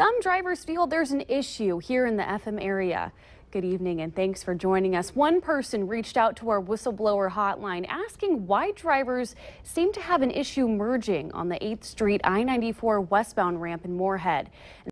Some drivers feel there's an issue here in the FM area. Good evening and thanks for joining us. One person reached out to our whistleblower hotline asking why drivers seem to have an issue merging on the 8th Street I-94 westbound ramp in Moorhead.